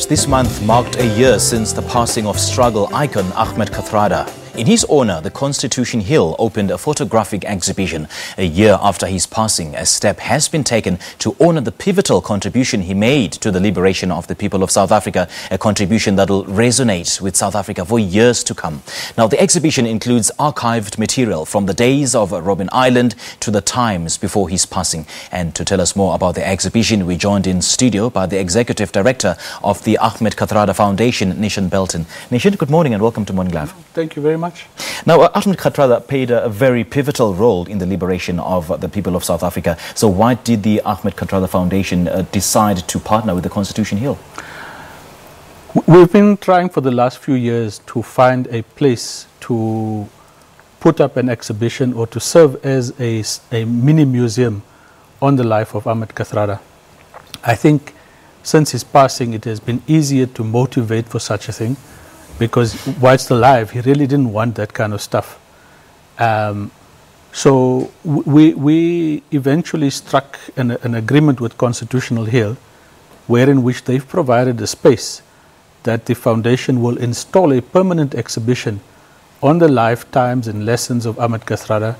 that this month marked a year since the passing of struggle icon Ahmed Kathrada. In his honor, the Constitution Hill opened a photographic exhibition a year after his passing. A step has been taken to honor the pivotal contribution he made to the liberation of the people of South Africa, a contribution that will resonate with South Africa for years to come. Now, the exhibition includes archived material from the days of Robben Island to the times before his passing. And to tell us more about the exhibition, we joined in studio by the Executive Director of the Ahmed Kathrada Foundation, Nishaan Balton. Nishaan, good morning and welcome to Morning Live. Thank you very much. Now, uh, Ahmed Kathrada played a, a very pivotal role in the liberation of uh, the people of South Africa. So why did the Ahmed Kathrada Foundation uh, decide to partner with the Constitution Hill? We've been trying for the last few years to find a place to put up an exhibition or to serve as a, a mini museum on the life of Ahmed Kathrada. I think since his passing, it has been easier to motivate for such a thing because whilst alive, he really didn't want that kind of stuff. Um, so we, we eventually struck an, an, agreement with Constitutional Hill, wherein which they've provided a space that the foundation will install a permanent exhibition on the lifetimes and lessons of Ahmed Kathrada,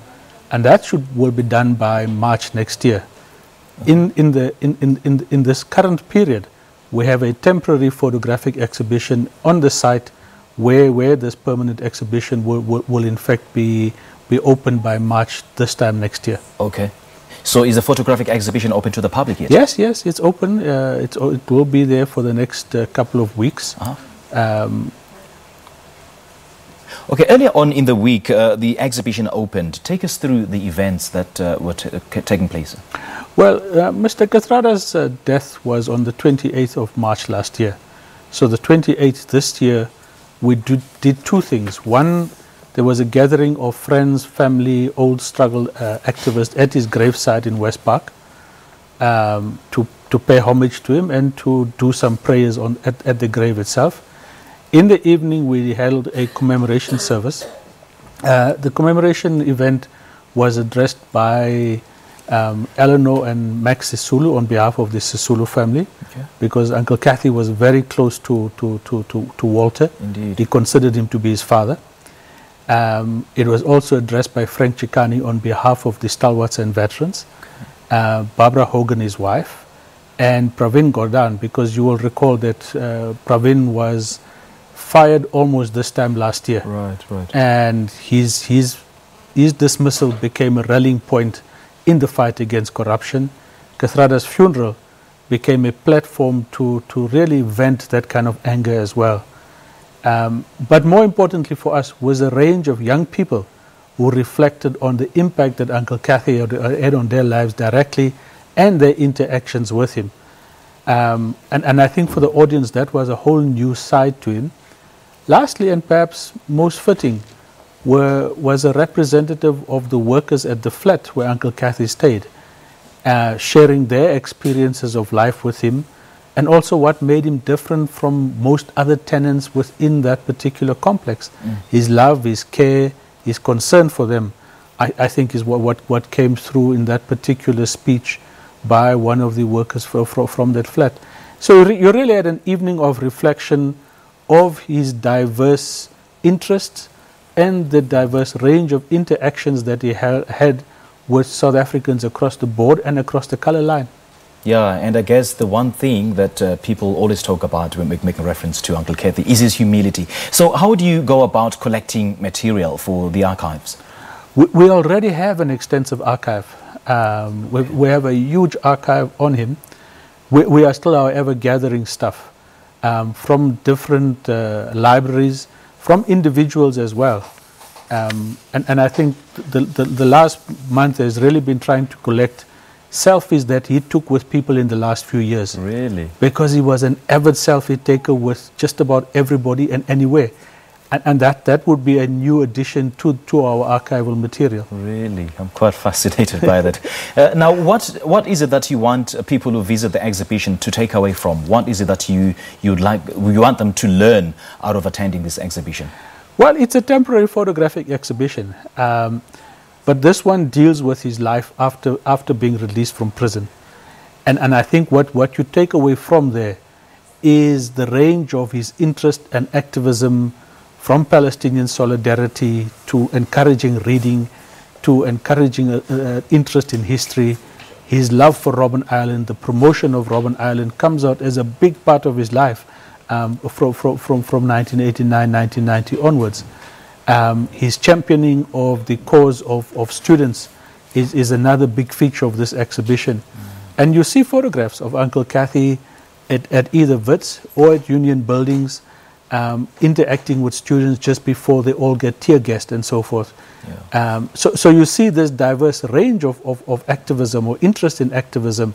and that should will be done by March next year. In, in, the, in, in, in, in this current period, we have a temporary photographic exhibition on the site where, where this permanent exhibition will, will, will in fact be, be opened by March this time next year. Okay. So is the photographic exhibition open to the public yet? Yes, yes, it's open. Uh, it's, it will be there for the next uh, couple of weeks. Uh -huh. um, okay, earlier on in the week, uh, the exhibition opened. Take us through the events that uh, were taking place. Well, uh, Mr. Kathrada's death was on the 28th of March last year. So the 28th this year we did, did two things. One, there was a gathering of friends, family, old struggle uh, activists at his gravesite in West Park um, to, to pay homage to him and to do some prayers on, at, at the grave itself. In the evening, we held a commemoration service. Uh, the commemoration event was addressed by um, Eleanor and Max Sisulu on behalf of the Sisulu family okay. because Uncle Kathy was very close to, to, to, to, to Walter. Indeed. He considered him to be his father. Um, it was also addressed by Frank Chikane on behalf of the stalwarts and veterans, okay. uh, Barbara Hogan, his wife, and Pravin Gordhan, because you will recall that uh, Pravin was fired almost this time last year. Right, right. And his, his, his dismissal became a rallying point in the fight against corruption. Kathrada's funeral became a platform to, to really vent that kind of anger as well. Um, but more importantly for us was a range of young people who reflected on the impact that Uncle Kathy had on their lives directly and their interactions with him. Um, and, and I think for the audience, that was a whole new side to him. Lastly, and perhaps most fitting, were, was a representative of the workers at the flat where Uncle Kathy stayed, uh, sharing their experiences of life with him and also what made him different from most other tenants within that particular complex. Mm. His love, his care, his concern for them, I, I, think is what, what, what came through in that particular speech by one of the workers for, for, from that flat. So you really had an evening of reflection of his diverse interests and the diverse range of interactions that he ha had with South Africans across the board and across the color line. Yeah, and I guess the one thing that uh, people always talk about when making reference to Uncle Kathy is his humility. So, how do you go about collecting material for the archives? We, we already have an extensive archive. Um, we, we, have a huge archive on him. We, we are still, however, gathering stuff um, from different uh, libraries from individuals as well. Um, and, and I think the, the, the, last month has really been trying to collect selfies that he took with people in the last few years. Really? Because he was an avid selfie taker with just about everybody and anywhere. And, and, that, that would be a new addition to, to our archival material. Really? I'm quite fascinated by that. Uh, now, what, what is it that you want people who visit the exhibition to take away from? What is it that you, you'd like, you want them to learn out of attending this exhibition? Well, it's a temporary photographic exhibition. Um, but this one deals with his life after, after being released from prison. And, and I think what, what you take away from there is the range of his interest and activism from Palestinian solidarity to encouraging reading to encouraging uh, uh, interest in history. His love for Robben Island, the promotion of Robben Island comes out as a big part of his life um, from, from, from, from 1989, 1990 onwards. Um, his championing of the cause of, of students is, is another big feature of this exhibition. Mm. And you see photographs of Uncle Kathy at, at either WITS or at Union Buildings um, interacting with students just before they all get tear gassed and so forth. Yeah. Um, so, so you see this diverse range of, of, of, activism or interest in activism,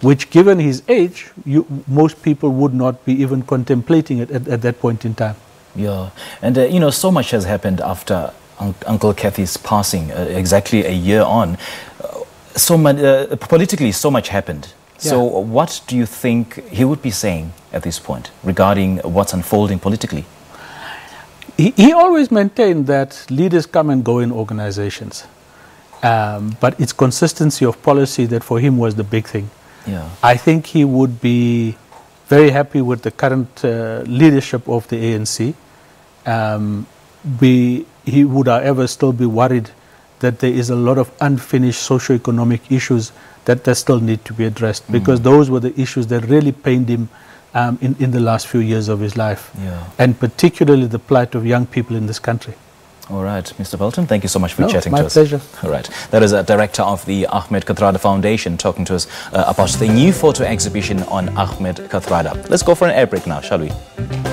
which, given his age, you, most people would not be even contemplating it at, at that point in time. Yeah, and uh, you know, so much has happened after un Uncle Kathy's passing, uh, exactly a year on. Uh, so uh, politically, so much happened. So, what do you think he would be saying at this point regarding what's unfolding politically? He, he always maintained that leaders come and go in organizations, um, but it's consistency of policy that for him was the big thing. Yeah. I think he would be very happy with the current uh, leadership of the ANC. Um, we, he would, however, still be worried that there is a lot of unfinished socio-economic issues that, that still need to be addressed mm. because those were the issues that really pained him um, in, in the last few years of his life. Yeah. And particularly the plight of young people in this country. All right, Mr. Balton, thank you so much for no, chatting to us. My pleasure. All right, that is a director of the Ahmed Kathrada Foundation talking to us uh, about the new photo exhibition on Ahmed Kathrada. Let's go for an air break now, shall we?